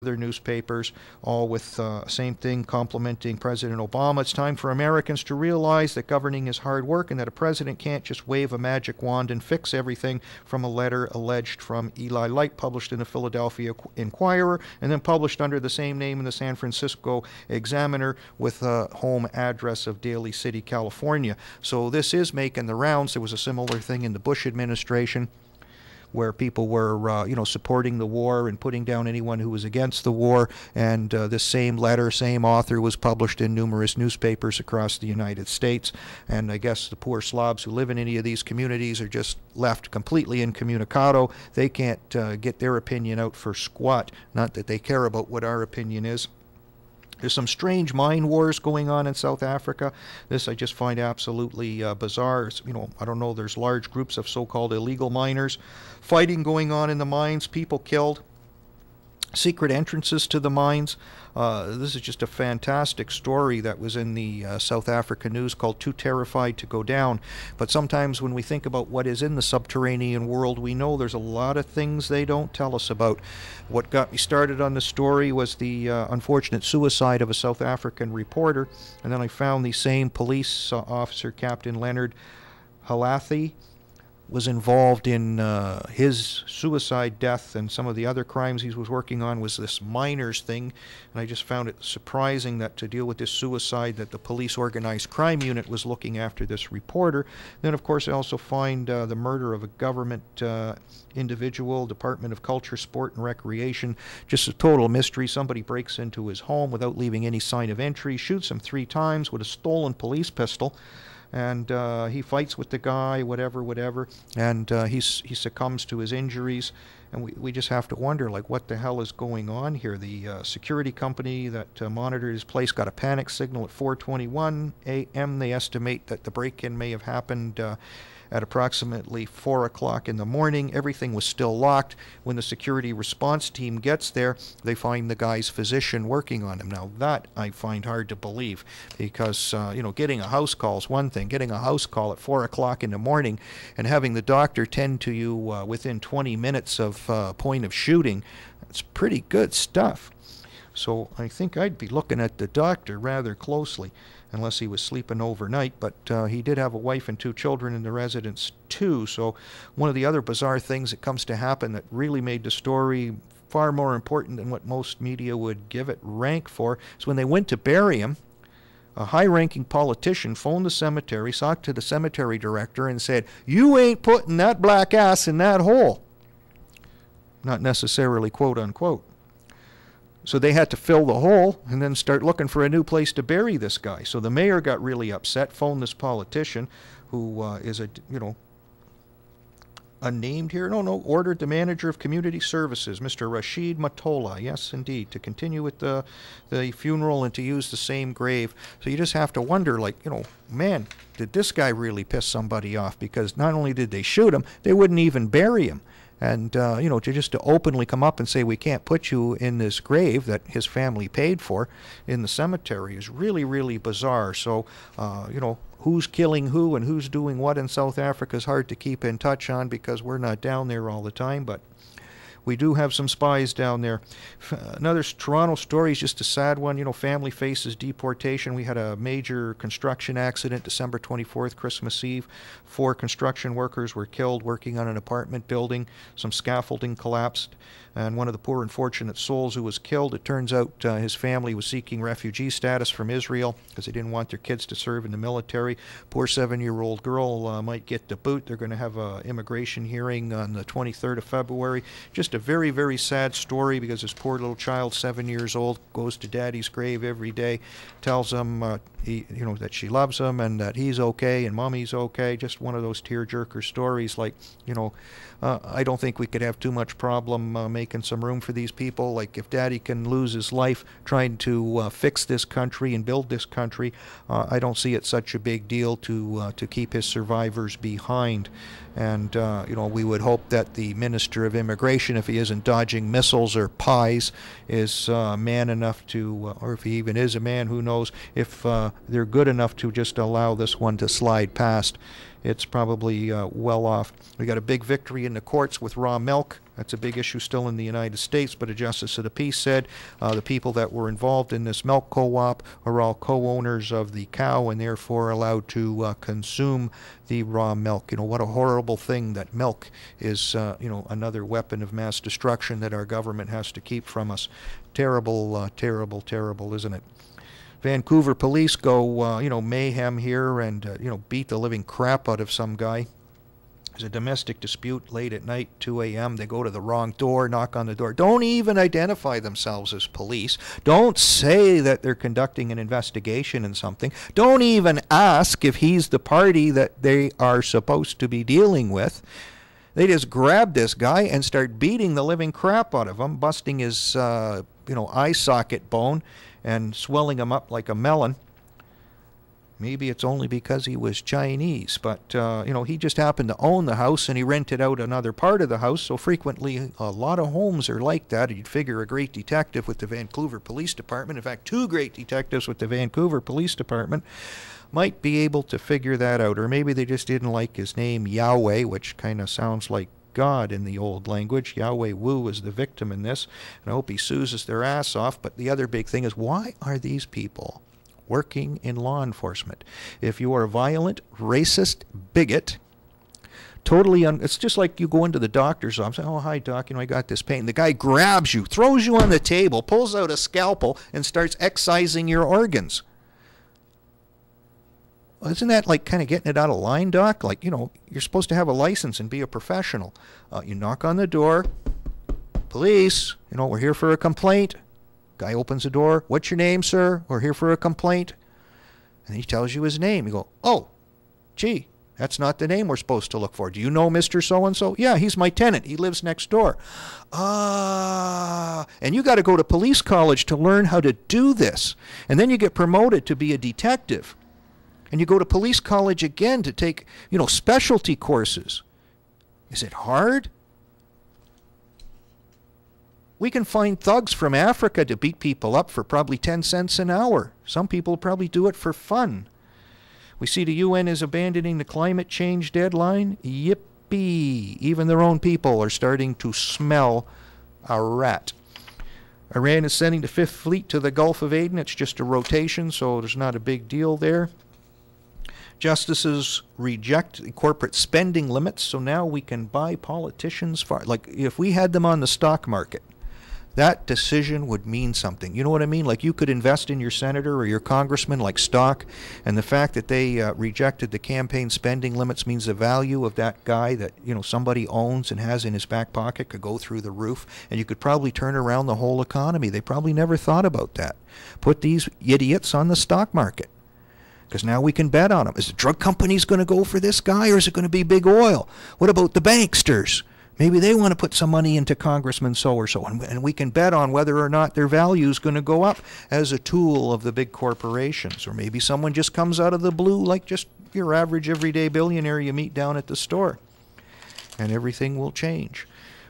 other newspapers, all with uh, same thing complimenting President Obama. It's time for Americans to realize that governing is hard work and that a president can't just wave a magic wand and fix everything from a letter alleged from Eli Light published in the Philadelphia Inquirer and then published under the same name in the San Francisco Examiner with a home address of Daly City, California. So this is making the rounds. There was a similar thing in the Bush administration where people were, uh, you know, supporting the war and putting down anyone who was against the war. And uh, this same letter, same author, was published in numerous newspapers across the United States. And I guess the poor Slavs who live in any of these communities are just left completely incommunicado. They can't uh, get their opinion out for squat. Not that they care about what our opinion is. There's some strange mine wars going on in South Africa. This I just find absolutely uh, bizarre. It's, you know, I don't know. There's large groups of so-called illegal miners, fighting going on in the mines, people killed secret entrances to the mines. Uh, this is just a fantastic story that was in the uh, South African news called Too Terrified to Go Down. But sometimes when we think about what is in the subterranean world, we know there's a lot of things they don't tell us about. What got me started on the story was the uh, unfortunate suicide of a South African reporter. And then I found the same police uh, officer, Captain Leonard Halathi, was involved in uh, his suicide death and some of the other crimes he was working on was this miners thing. And i just found it surprising that to deal with this suicide that the police organized crime unit was looking after this reporter. Then of course i also find uh, the murder of a government uh, individual department of culture sport and recreation just a total mystery. Somebody breaks into his home without leaving any sign of entry shoots him three times with a stolen police pistol and uh, he fights with the guy, whatever, whatever, and uh, he succumbs to his injuries. And we, we just have to wonder, like, what the hell is going on here? The uh, security company that uh, monitored his place got a panic signal at 4:21 a.m. They estimate that the break-in may have happened uh, at approximately 4 o'clock in the morning. Everything was still locked. When the security response team gets there, they find the guy's physician working on him. Now, that I find hard to believe because, uh, you know, getting a house call is one thing. Getting a house call at 4 o'clock in the morning and having the doctor tend to you uh, within 20 minutes of uh, point of shooting, that's pretty good stuff. So I think I'd be looking at the doctor rather closely unless he was sleeping overnight. But uh, he did have a wife and two children in the residence too. So one of the other bizarre things that comes to happen that really made the story far more important than what most media would give it rank for is when they went to bury him. A high ranking politician phoned the cemetery, talked to the cemetery director, and said, You ain't putting that black ass in that hole. Not necessarily quote unquote. So they had to fill the hole and then start looking for a new place to bury this guy. So the mayor got really upset, phoned this politician who uh, is a, you know, unnamed here. No, no, ordered the manager of community services, Mr. Rashid Matola. Yes, indeed, to continue with the the funeral and to use the same grave. So you just have to wonder, like, you know, man, did this guy really piss somebody off? Because not only did they shoot him, they wouldn't even bury him. And, uh, you know, to just to openly come up and say we can't put you in this grave that his family paid for in the cemetery is really, really bizarre. So, uh, you know, who's killing who and who's doing what in South Africa is hard to keep in touch on because we're not down there all the time. But we do have some spies down there. Another Toronto story is just a sad one. You know, family faces deportation. We had a major construction accident December 24th, Christmas Eve. Four construction workers were killed working on an apartment building. Some scaffolding collapsed. And one of the poor unfortunate souls who was killed, it turns out uh, his family was seeking refugee status from Israel because they didn't want their kids to serve in the military. Poor seven year old girl uh, might get the boot. They're going to have an immigration hearing on the 23rd of February. Just a a very, very sad story because this poor little child, seven years old, goes to daddy's grave every day, tells him, uh, he, you know, that she loves him and that he's okay and mommy's okay. Just one of those tearjerker stories. Like, you know, uh, I don't think we could have too much problem uh, making some room for these people. Like, if daddy can lose his life trying to uh, fix this country and build this country, uh, I don't see it such a big deal to uh, to keep his survivors behind. And, uh, you know, we would hope that the Minister of Immigration, if he isn't dodging missiles or pies, is man enough to, or if he even is a man, who knows, if uh, they're good enough to just allow this one to slide past. It's probably uh, well off. We got a big victory in the courts with raw milk. That's a big issue still in the United States, but a justice of the peace said uh, the people that were involved in this milk co-op are all co-owners of the cow and therefore allowed to uh, consume the raw milk. You know what a horrible thing that milk is. Uh, you know another weapon of mass destruction that our government has to keep from us. Terrible, uh, terrible, terrible, isn't it? Vancouver police go, uh, you know, mayhem here and, uh, you know, beat the living crap out of some guy. There's a domestic dispute late at night, 2 a.m. They go to the wrong door, knock on the door. Don't even identify themselves as police. Don't say that they're conducting an investigation in something. Don't even ask if he's the party that they are supposed to be dealing with. They just grab this guy and start beating the living crap out of him, busting his, uh, you know, eye socket bone and swelling him up like a melon. Maybe it's only because he was Chinese, but uh, you know he just happened to own the house and he rented out another part of the house. So frequently, a lot of homes are like that. You'd figure a great detective with the Vancouver Police Department, in fact, two great detectives with the Vancouver Police Department, might be able to figure that out. Or maybe they just didn't like his name Yahweh, which kind of sounds like God in the old language. Yahweh Wu is the victim in this, and I hope he sues us their ass off. But the other big thing is why are these people working in law enforcement? If you are a violent, racist bigot, totally un- it's just like you go into the doctor's office oh hi doc you know i got this pain the guy grabs you throws you on the table pulls out a scalpel and starts excising your organs isn't that like kind of getting it out of line, Doc? Like, you know, you're supposed to have a license and be a professional. Uh, you knock on the door, police, you know, we're here for a complaint. Guy opens the door. What's your name, sir? We're here for a complaint. And he tells you his name. You go, oh, gee, that's not the name we're supposed to look for. Do you know Mr. So and so? Yeah, he's my tenant. He lives next door. Ah, and you got to go to police college to learn how to do this. And then you get promoted to be a detective and you go to police college again to take, you know, specialty courses. Is it hard? We can find thugs from Africa to beat people up for probably 10 cents an hour. Some people probably do it for fun. We see the UN is abandoning the climate change deadline. Yippee! Even their own people are starting to smell a rat. Iran is sending the Fifth Fleet to the Gulf of Aden. It's just a rotation, so there's not a big deal there. Justices reject corporate spending limits, so now we can buy politicians far. Like if we had them on the stock market, that decision would mean something. You know what I mean? Like you could invest in your senator or your congressman like stock, and the fact that they uh, rejected the campaign spending limits means the value of that guy that you know somebody owns and has in his back pocket could go through the roof, and you could probably turn around the whole economy. They probably never thought about that. Put these idiots on the stock market because now we can bet on them. Is the drug companies going to go for this guy or is it going to be big oil? What about the banksters? Maybe they want to put some money into Congressman so or so, and we can bet on whether or not their value is going to go up as a tool of the big corporations. Or maybe someone just comes out of the blue, like just your average everyday billionaire you meet down at the store, and everything will change.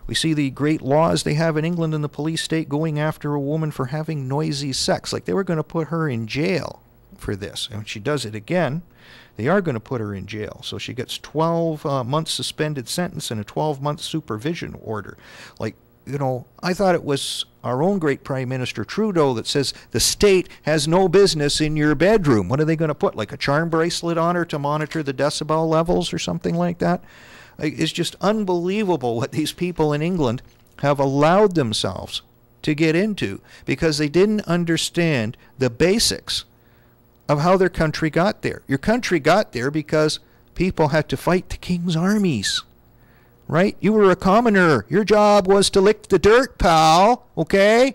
We see the great laws they have in England and the police state going after a woman for having noisy sex. Like they were going to put her in jail for this. And when she does it again, they are going to put her in jail. So she gets 12 uh, months suspended sentence and a 12 month supervision order. Like, you know, I thought it was our own great Prime Minister Trudeau that says the state has no business in your bedroom. What are they going to put? Like a charm bracelet on her to monitor the decibel levels or something like that? It's just unbelievable what these people in England have allowed themselves to get into because they didn't understand the basics of how their country got there. Your country got there because people had to fight the king's armies. Right? You were a commoner. Your job was to lick the dirt, pal. Okay?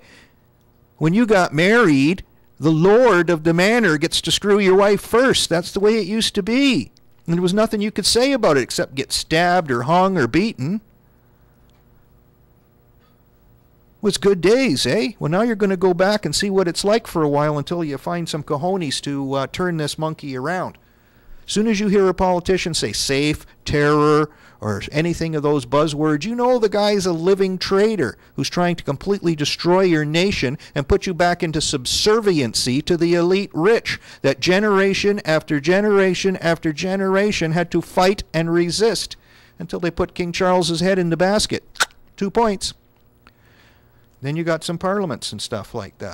When you got married, the lord of the manor gets to screw your wife first. That's the way it used to be. And there was nothing you could say about it except get stabbed or hung or beaten. Was good days, eh? Well, now you're going to go back and see what it's like for a while until you find some cojones to uh, turn this monkey around. Soon as you hear a politician say safe, terror, or anything of those buzzwords, you know the guy's a living traitor who's trying to completely destroy your nation and put you back into subserviency to the elite rich that generation after generation after generation had to fight and resist until they put King Charles's head in the basket. Two points. Then you got some parliaments and stuff like that.